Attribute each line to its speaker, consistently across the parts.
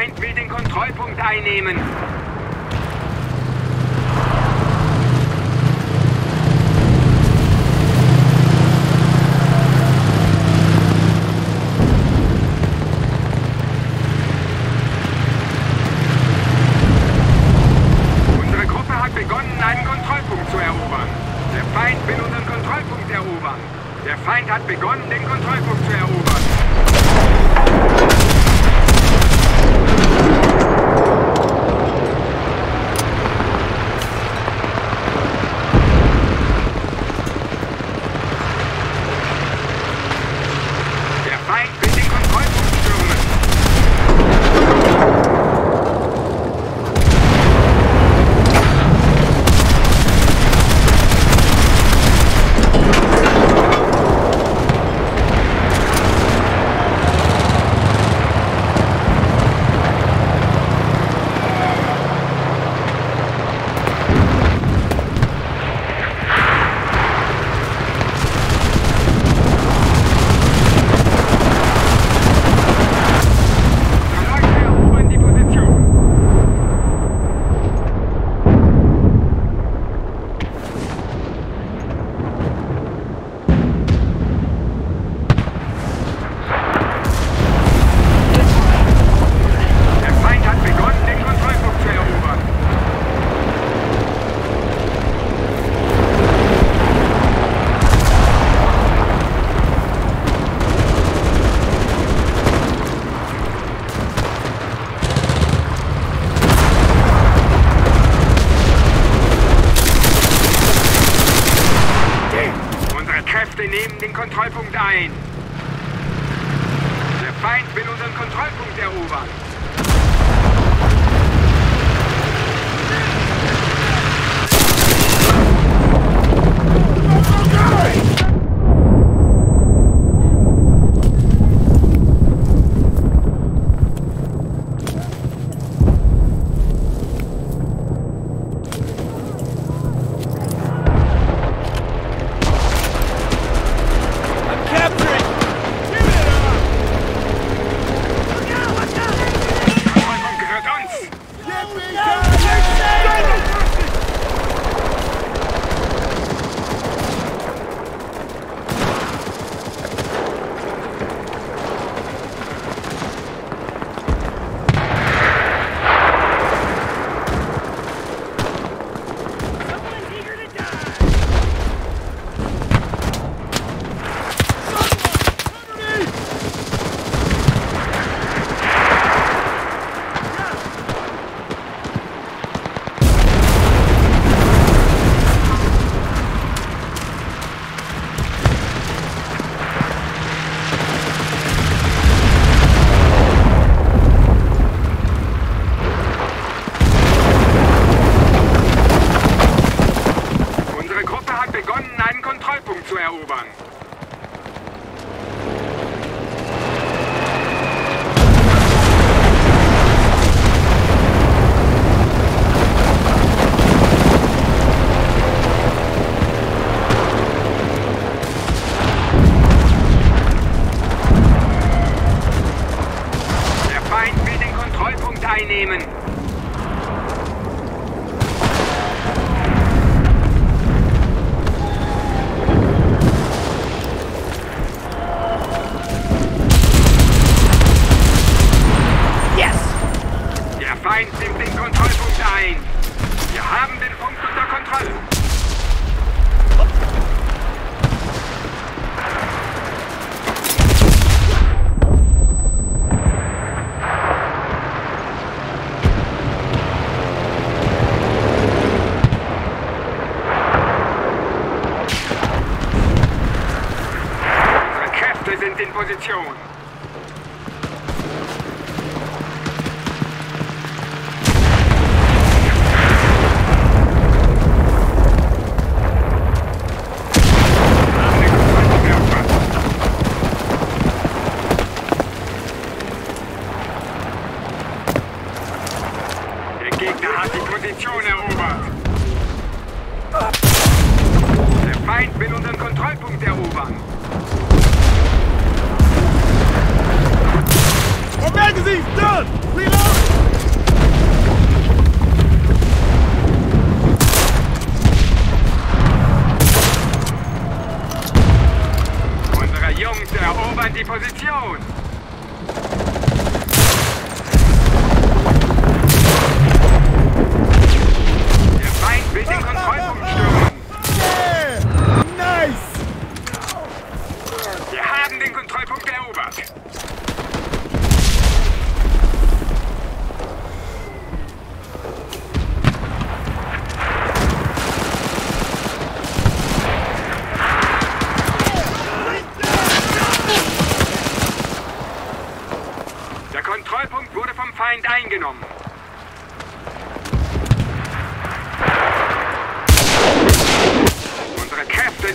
Speaker 1: Feind will den Kontrollpunkt einnehmen.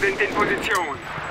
Speaker 1: Sind in Position.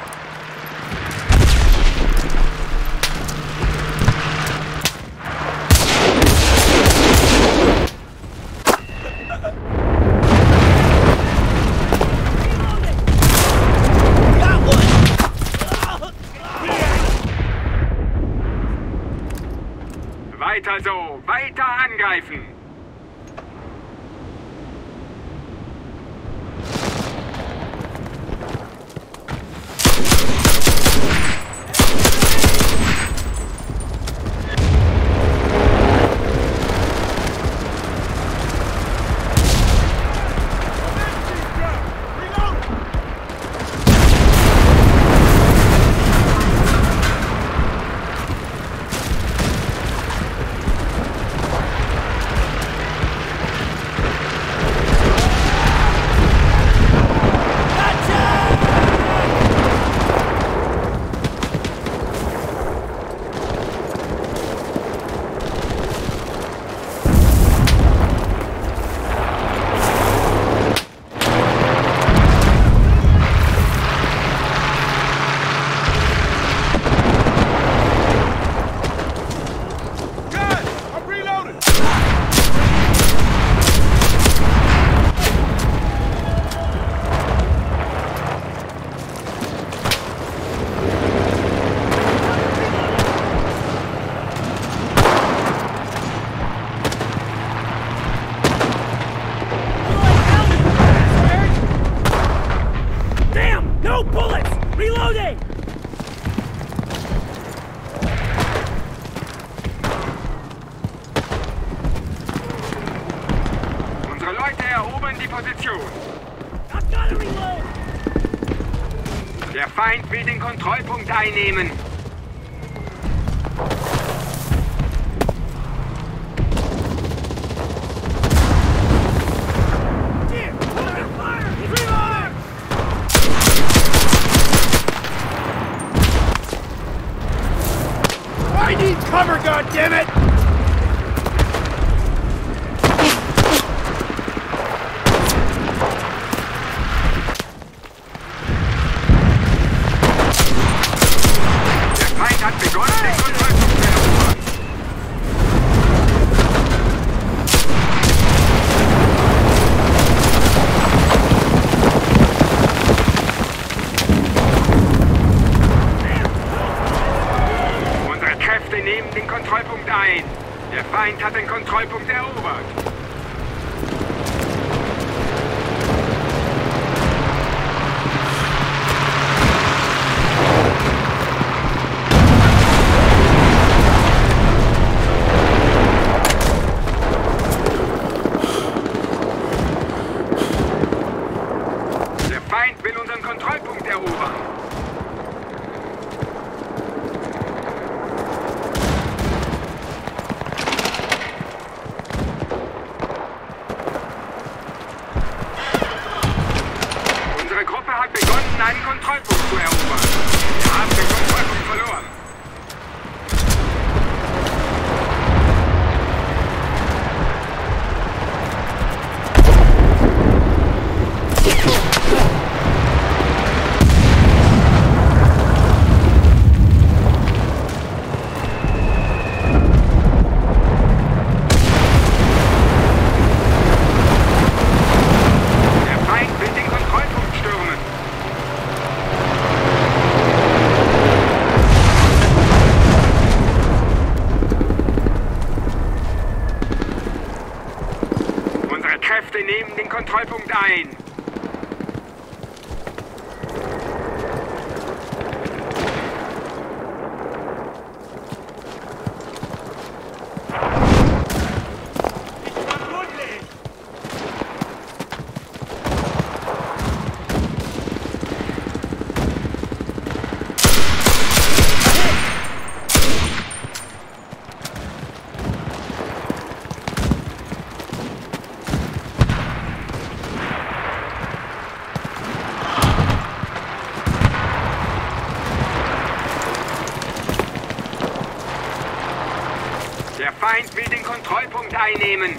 Speaker 2: I need cover, goddammit!
Speaker 1: Tag begonnen, einen Kontrollpunkt zu erobern. Wir haben den Kontrollpunkt verloren. Feind will den Kontrollpunkt einnehmen.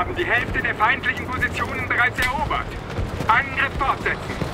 Speaker 1: haben die Hälfte der feindlichen Positionen bereits erobert. Angriff fortsetzen.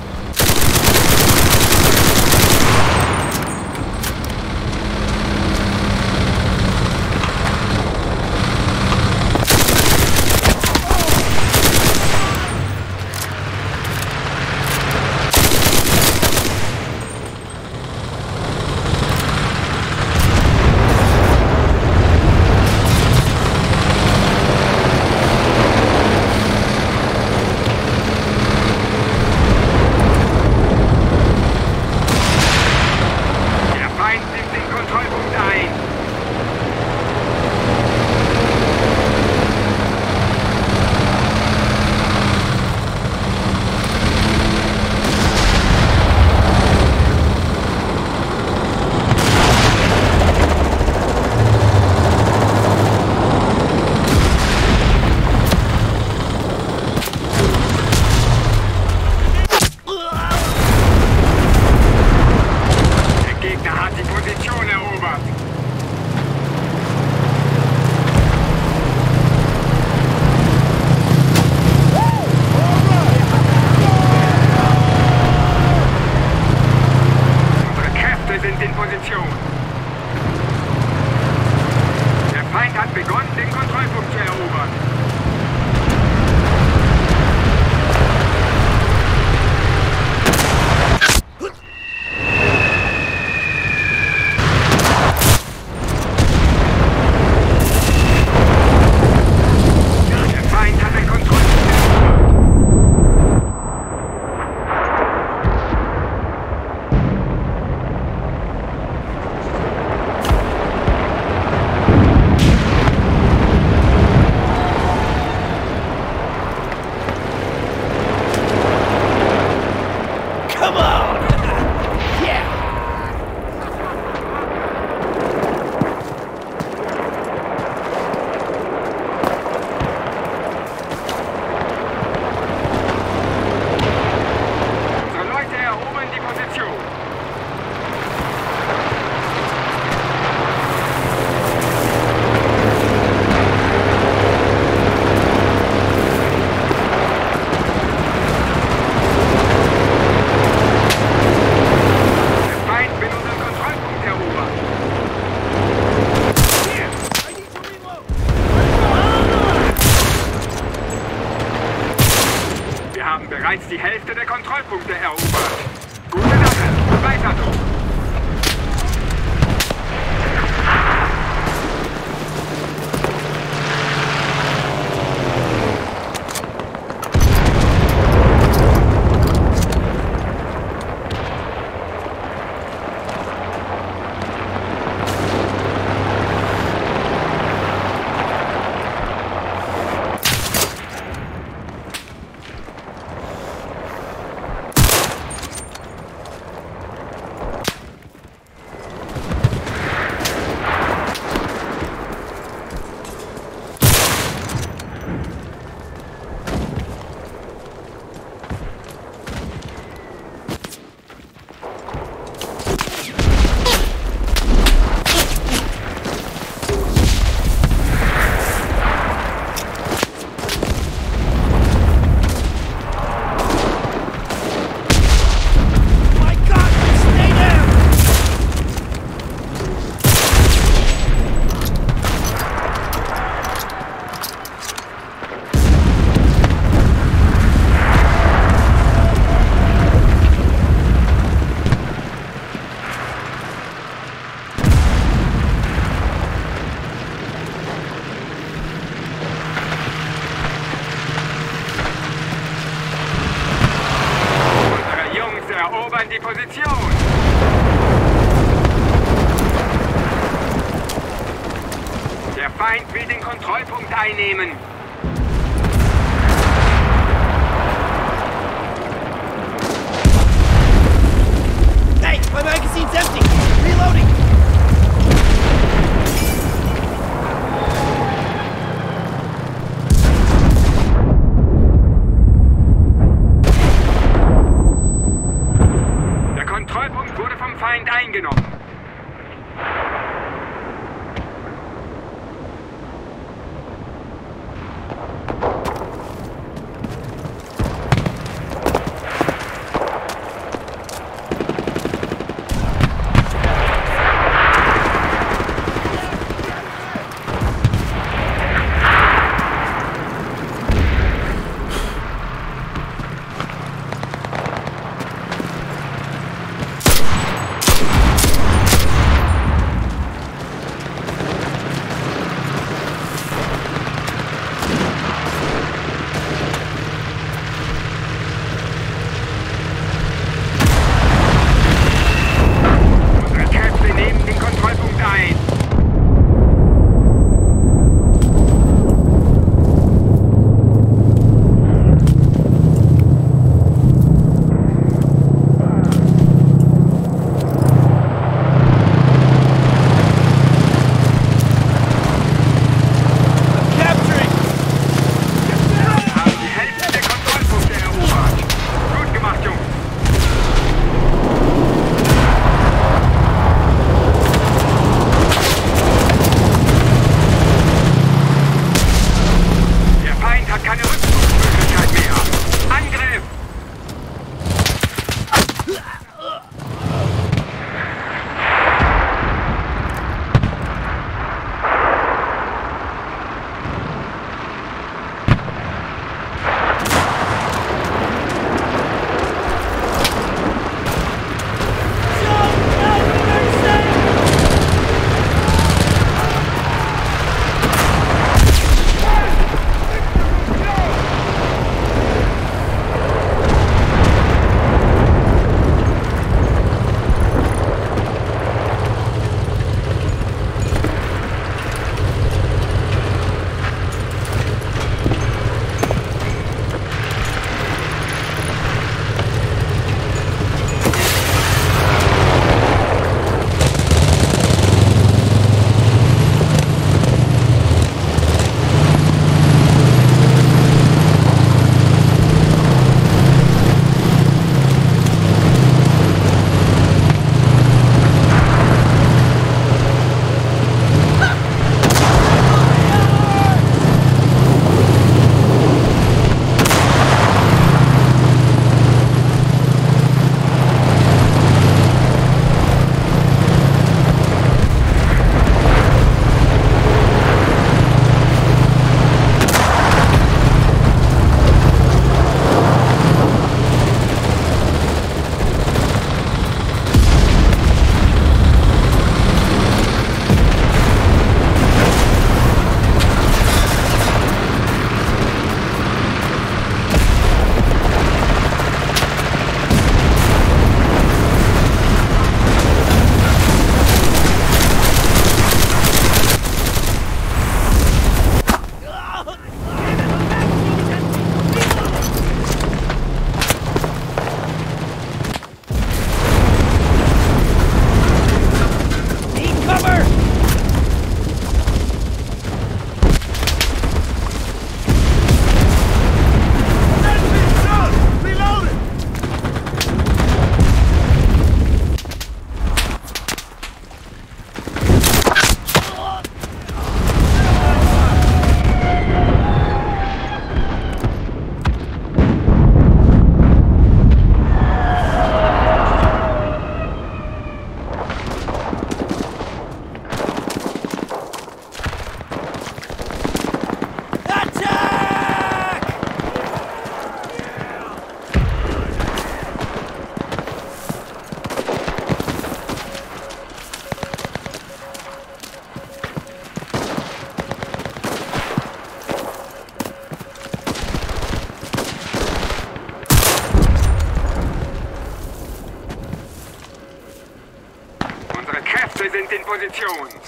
Speaker 1: Position.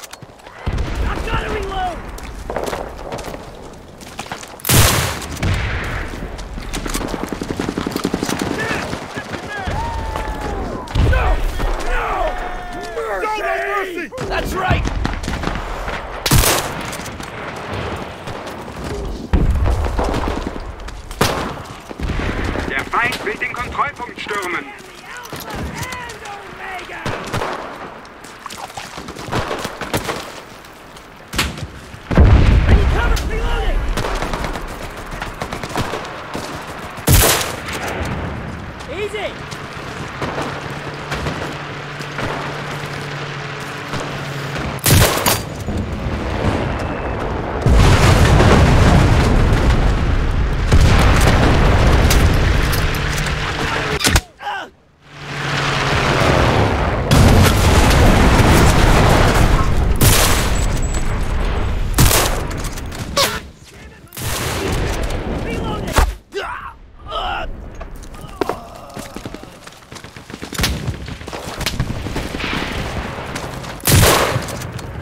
Speaker 1: I've got reload! That's right!
Speaker 2: Der Feind will den Kontrollpunkt stürmen.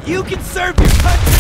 Speaker 1: You can serve your country!